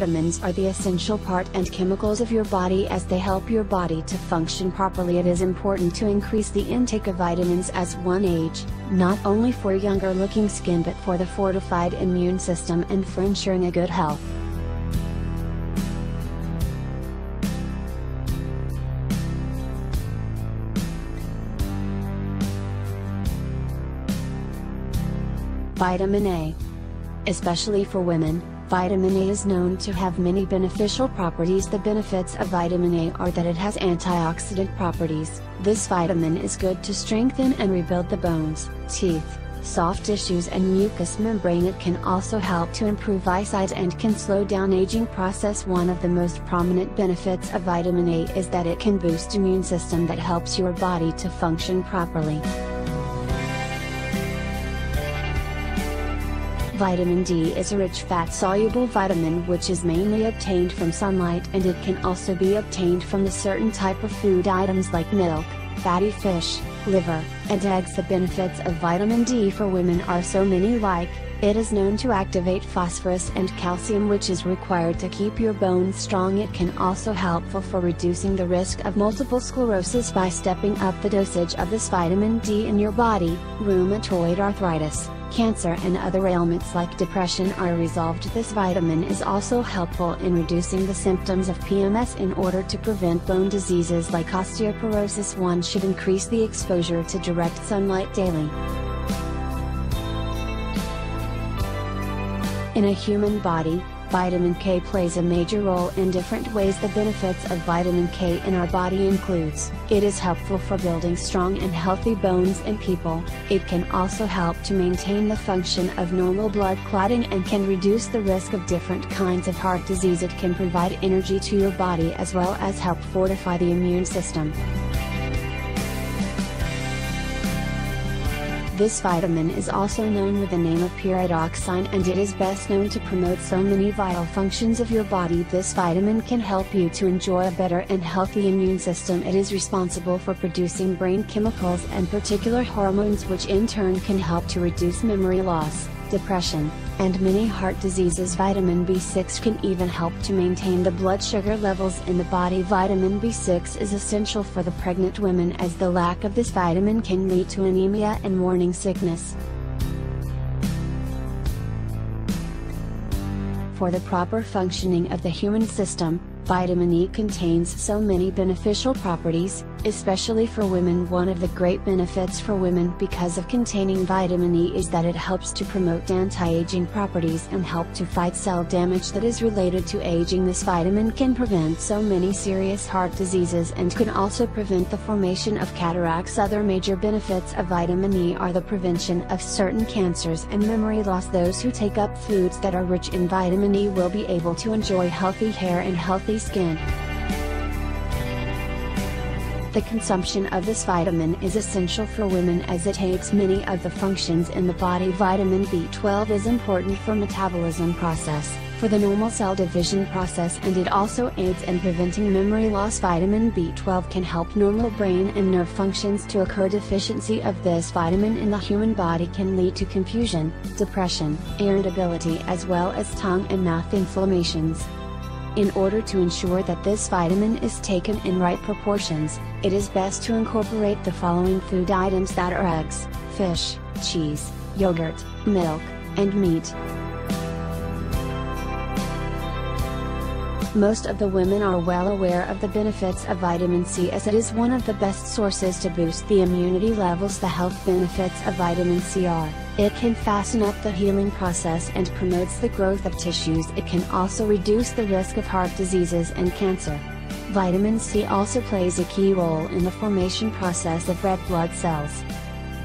Vitamins are the essential part and chemicals of your body as they help your body to function properly. It is important to increase the intake of vitamins as one age, not only for younger looking skin but for the fortified immune system and for ensuring a good health. Vitamin A. Especially for women, Vitamin A is known to have many beneficial properties. The benefits of vitamin A are that it has antioxidant properties. This vitamin is good to strengthen and rebuild the bones, teeth, soft tissues and mucous membrane. It can also help to improve eyesight and can slow down aging process. One of the most prominent benefits of vitamin A is that it can boost immune system that helps your body to function properly. Vitamin D is a rich fat-soluble vitamin which is mainly obtained from sunlight and it can also be obtained from the certain type of food items like milk, fatty fish, liver, and eggs. The benefits of vitamin D for women are so many like, it is known to activate phosphorus and calcium which is required to keep your bones strong. It can also helpful for reducing the risk of multiple sclerosis by stepping up the dosage of this vitamin D in your body, rheumatoid arthritis cancer and other ailments like depression are resolved. This vitamin is also helpful in reducing the symptoms of PMS in order to prevent bone diseases like osteoporosis. One should increase the exposure to direct sunlight daily. In a human body, Vitamin K plays a major role in different ways. The benefits of vitamin K in our body includes, it is helpful for building strong and healthy bones in people, it can also help to maintain the function of normal blood clotting and can reduce the risk of different kinds of heart disease. It can provide energy to your body as well as help fortify the immune system. This vitamin is also known with the name of pyridoxine and it is best known to promote so many vital functions of your body. This vitamin can help you to enjoy a better and healthy immune system. It is responsible for producing brain chemicals and particular hormones which in turn can help to reduce memory loss depression, and many heart diseases. Vitamin B6 can even help to maintain the blood sugar levels in the body. Vitamin B6 is essential for the pregnant women as the lack of this vitamin can lead to anemia and morning sickness. For the proper functioning of the human system, Vitamin E contains so many beneficial properties, especially for women. One of the great benefits for women because of containing vitamin E is that it helps to promote anti-aging properties and help to fight cell damage that is related to aging. This vitamin can prevent so many serious heart diseases and can also prevent the formation of cataracts. Other major benefits of vitamin E are the prevention of certain cancers and memory loss. Those who take up foods that are rich in vitamin E will be able to enjoy healthy hair and healthy skin. The consumption of this vitamin is essential for women as it aids many of the functions in the body. Vitamin B12 is important for metabolism process, for the normal cell division process and it also aids in preventing memory loss. Vitamin B12 can help normal brain and nerve functions to occur. Deficiency of this vitamin in the human body can lead to confusion, depression, irritability as well as tongue and mouth inflammations. In order to ensure that this vitamin is taken in right proportions, it is best to incorporate the following food items that are eggs, fish, cheese, yogurt, milk, and meat. Most of the women are well aware of the benefits of vitamin C as it is one of the best sources to boost the immunity levels. The health benefits of vitamin C are, it can fasten up the healing process and promotes the growth of tissues. It can also reduce the risk of heart diseases and cancer. Vitamin C also plays a key role in the formation process of red blood cells.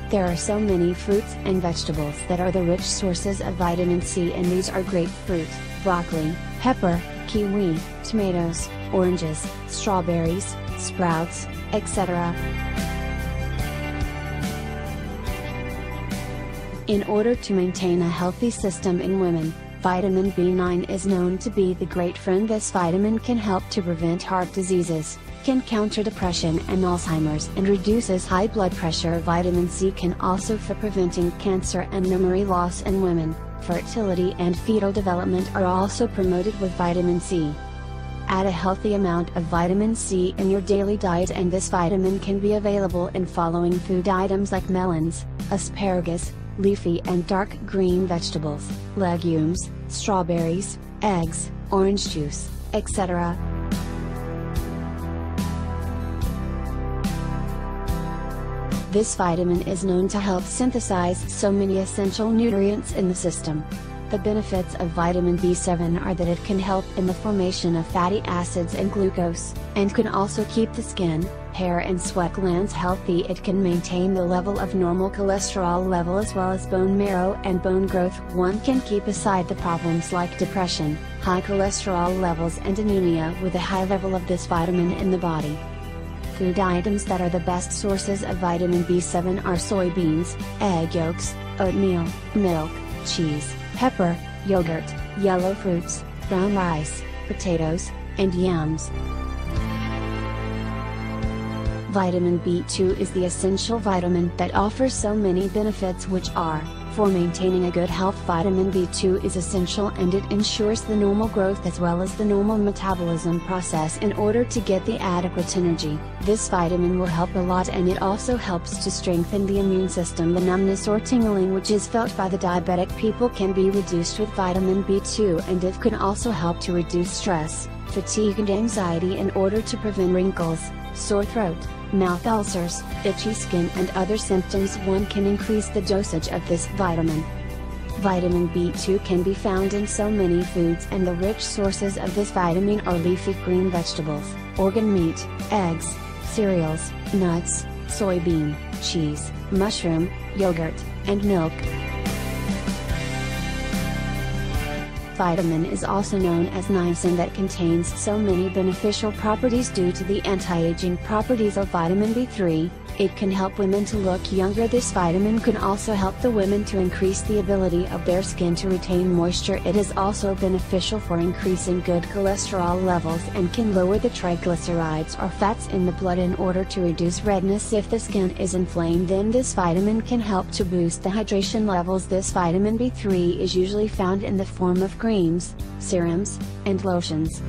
There are so many fruits and vegetables that are the rich sources of vitamin C and these are grapefruit, broccoli, pepper, kiwi, tomatoes, oranges, strawberries, sprouts, etc. In order to maintain a healthy system in women, vitamin B9 is known to be the great friend. This vitamin can help to prevent heart diseases, can counter depression and Alzheimer's and reduces high blood pressure. Vitamin C can also for preventing cancer and memory loss in women. fertility and fetal development are also promoted with vitamin C. Add a healthy amount of vitamin C in your daily diet and this vitamin can be available in following food items like melons, asparagus, leafy and dark green vegetables, legumes, strawberries, eggs, orange juice, etc. This vitamin is known to help synthesize so many essential nutrients in the system. The benefits of vitamin B7 are that it can help in the formation of fatty acids and glucose, and can also keep the skin, hair and sweat glands healthy. It can maintain the level of normal cholesterol level as well as bone marrow and bone growth. One can keep aside the problems like depression, high cholesterol levels and anemia with a high level of this vitamin in the body. Food items that are the best sources of vitamin B7 are soybeans, egg yolks, oatmeal, milk, cheese, pepper, yogurt, yellow fruits, brown rice, potatoes, and yams. Vitamin B2 is the essential vitamin that offers so many benefits which are for maintaining a good health vitamin B2 is essential and it ensures the normal growth as well as the normal metabolism process in order to get the adequate energy. This vitamin will help a lot and it also helps to strengthen the immune system. The numbness or tingling which is felt by the diabetic people can be reduced with vitamin B2 and it can also help to reduce stress, fatigue and anxiety in order to prevent wrinkles, sore throat, mouth ulcers, itchy skin and other symptoms one can increase the dosage of this vitamin. Vitamin B2 can be found in so many foods and the rich sources of this vitamin are leafy green vegetables, organ meat, eggs, cereals, nuts, soybean, cheese, mushroom, yogurt, and milk. Vitamin is also known as niacin that contains so many beneficial properties due to the anti-aging properties of vitamin B3, it can help women to look younger. This vitamin can also help the women to increase the ability of their skin to retain moisture. It is also beneficial for increasing good cholesterol levels and can lower the triglycerides or fats in the blood in order to reduce redness if the skin is inflamed. Then this vitamin can help to boost the hydration levels. This vitamin B3 is usually found in the form of creams, serums, and lotions.